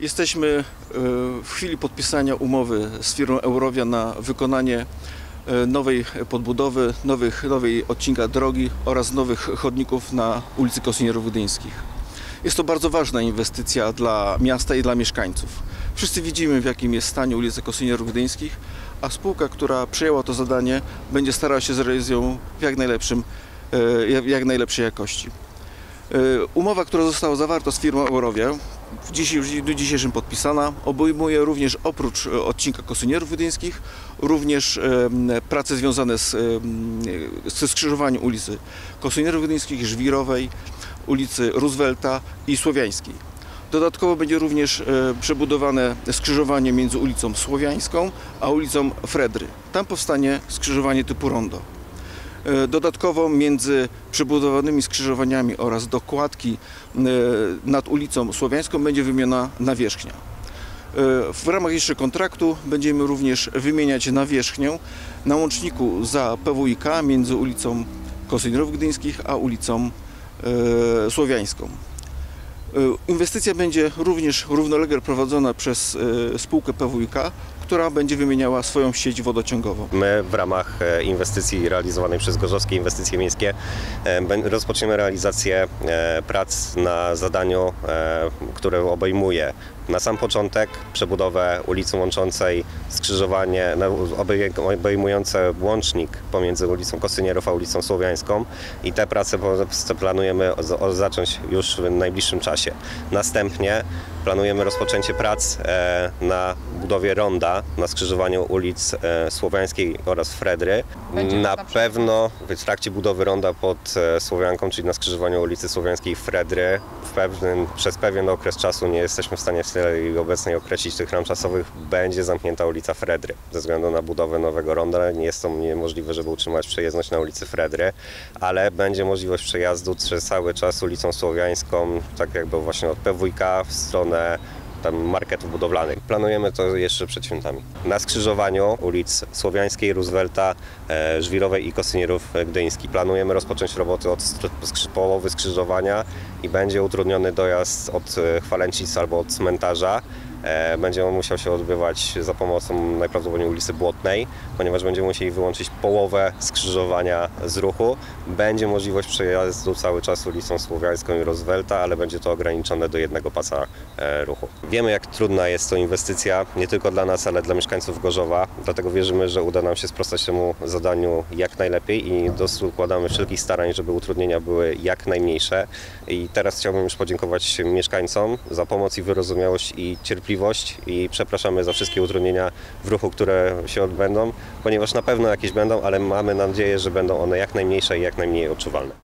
Jesteśmy e, w chwili podpisania umowy z firmą Eurovia na wykonanie e, nowej podbudowy, nowych, nowej odcinka drogi oraz nowych chodników na ulicy Kosynierów Gdyńskich. Jest to bardzo ważna inwestycja dla miasta i dla mieszkańców. Wszyscy widzimy w jakim jest stanie ulicy Kosynierów Gdyńskich, a spółka, która przejęła to zadanie będzie starała się zrealizować ją w jak, najlepszym, e, jak najlepszej jakości. Umowa, która została zawarta z firmą Eurovia, w dzisiaj, dniu dzisiejszym podpisana, obejmuje również oprócz e, odcinka Kosynierów Gdyńskich, również em, prace związane z, em, ze skrzyżowaniem ulicy Kosynierów Gdyńskich, Żwirowej, ulicy Roosevelta i Słowiańskiej. Dodatkowo będzie również e, przebudowane skrzyżowanie między ulicą Słowiańską a ulicą Fredry. Tam powstanie skrzyżowanie typu rondo. E, Dodatkowo między przebudowanymi skrzyżowaniami oraz dokładki e, nad ulicą Słowiańską będzie wymieniona nawierzchnia. E, W ramach jeszcze kontraktu będziemy również wymieniać nawierzchnię na łączniku za PWiK między ulicą Kosynierów Gdyńskich a ulicą Słowiańską. Inwestycja będzie również równolegle prowadzona przez spółkę PWiK, która będzie wymieniała swoją sieć wodociągową. My w ramach e, inwestycji realizowanej przez Gorzowskie Inwestycje Miejskie e, rozpoczniemy realizację e, prac na zadaniu, które obejmuje na sam początek przebudowę ulicy łączącej skrzyżowanie obejmujące łącznik pomiędzy ulicą Kosynierów a ulicą Słowiańską i te prace planujemy zacząć już w najbliższym czasie. Następnie planujemy rozpoczęcie prac na budowie ronda na skrzyżowaniu ulic e, Słowiańskiej oraz Fredry. Na pewno w trakcie budowy ronda pod e, Słowianką, czyli na skrzyżowaniu ulicy Słowiańskiej i Fredry, pewnym, przez pewien okres czasu nie jesteśmy w stanie w chwili obecnej określić tych ram czasowych, będzie zamknięta ulica Fredry. Ze względu na budowę nowego ronda nie jest to niemożliwe, żeby utrzymać przejezdność na ulicy Fredry, ale będzie możliwość przejazdu przez cały czas ulicą Słowiańską, tak jakby właśnie od PWiK w stronę tam marketów budowlanych. Planujemy to jeszcze przed świętami. Na skrzyżowaniu ulic Słowiańskiej, Roosevelta, e, Żwirowej i Kosynierów Gdyńskich planujemy rozpocząć roboty od połowy skrzyżowania i będzie utrudniony dojazd od e, Chwalęcic albo od cmentarza. E, Będzie on musiał się odbywać za pomocą najprawdopodobniej ulicy Błotnej, ponieważ będziemy musieli wyłączyć połowę skrzyżowania z ruchu. Będzie możliwość przejazdu cały czas ulicą Słowiańską i Roosevelta, ale będzie to ograniczone do jednego pasa e, ruchu. Wiemy, jak trudna jest to inwestycja, nie tylko dla nas, ale dla mieszkańców Gorzowa. Dlatego wierzymy, że uda nam się sprostać temu zadaniu jak najlepiej i dokładamy wszelkich starań, żeby utrudnienia były jak najmniejsze. I teraz chciałbym już podziękować mieszkańcom za pomoc i wyrozumiałość i cierpliwość i przepraszamy za wszystkie utrudnienia w ruchu, które się odbędą, ponieważ na pewno jakieś będą, ale mamy nadzieję, że będą one jak najmniejsze i jak najmniej odczuwalne.